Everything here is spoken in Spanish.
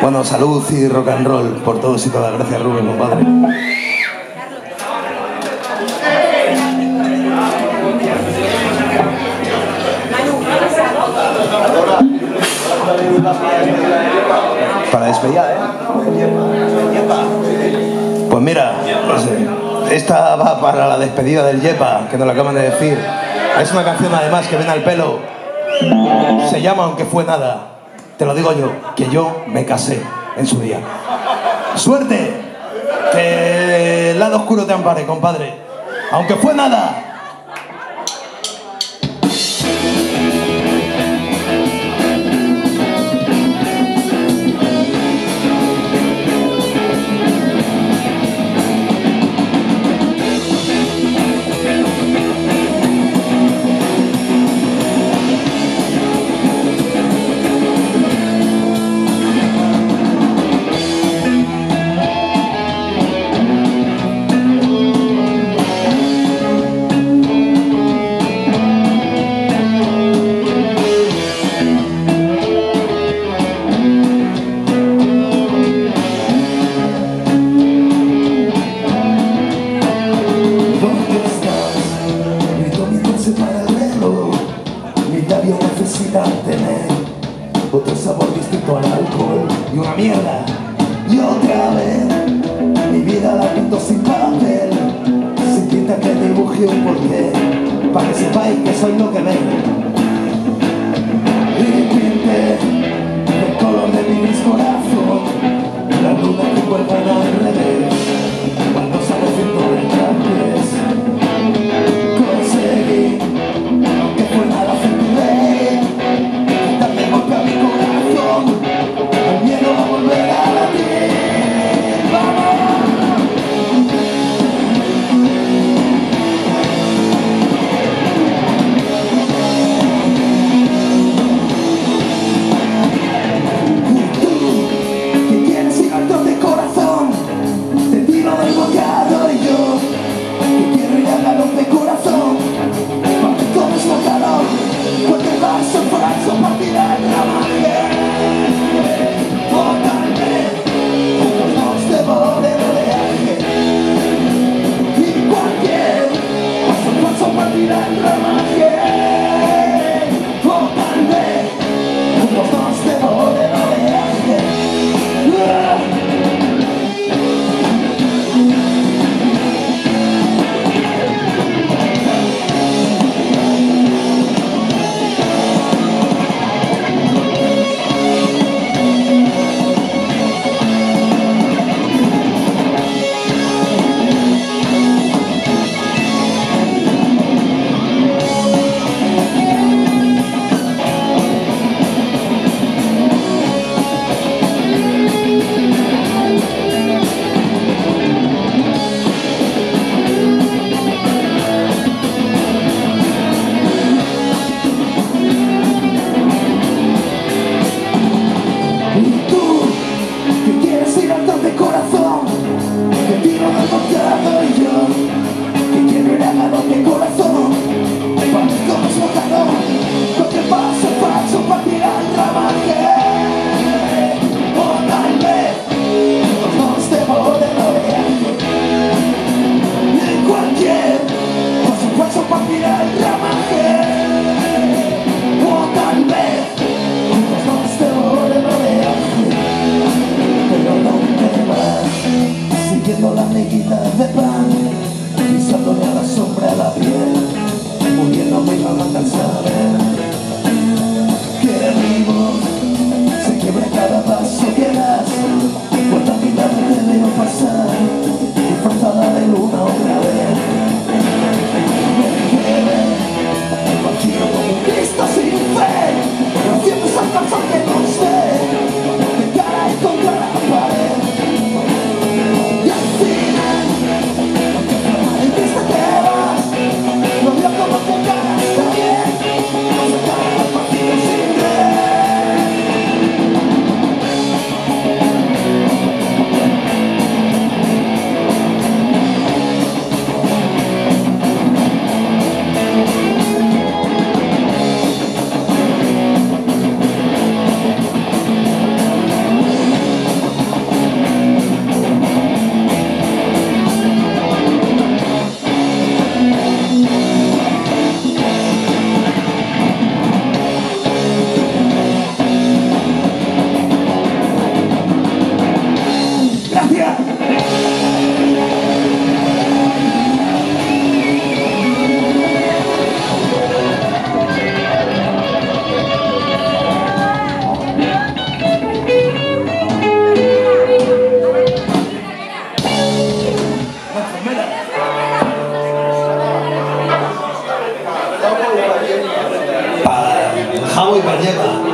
Bueno, salud y rock and roll por todos y todas. Gracias, Rubén, compadre. Para despedida, ¿eh? Pues mira, no sé, esta va para la despedida del Yepa, que nos lo acaban de decir. Es una canción además que viene al pelo. Se llama Aunque fue nada. Te lo digo yo, que yo me casé en su día. ¡Suerte! Que el lado oscuro te ampare, compadre. Aunque fue nada. Mi labio necesita tener otro sabor distinto al alcohol y una mierda. Y otra vez, mi vida la pinto sin papel. Sin tinta que dibuje un porqué. Para que sepáis que soy lo que ven. 肠胃管接管